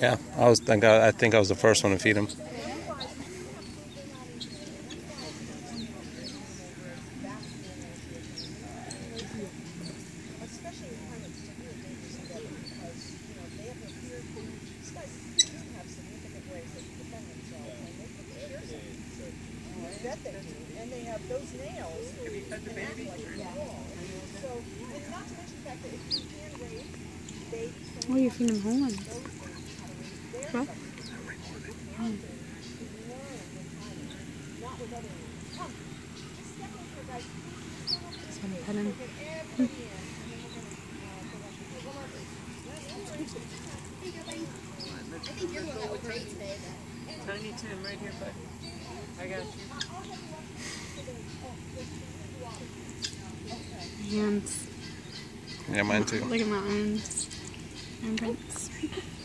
Yeah, I was think I, think I was the first one to feed him. And they have those nails. Have you fed the baby? So, and not to mention the fact you can raise babies Oh, you're them horns. What? not with other animals. Come, just step over here, guys. So I'm petting. Get everybody in, and then we're gonna, go back to the- one more thing. I think you're the one that would great today. Tiny Tim right here, bud. I got you. Yeah, mine too. Look at my arms. Armprints.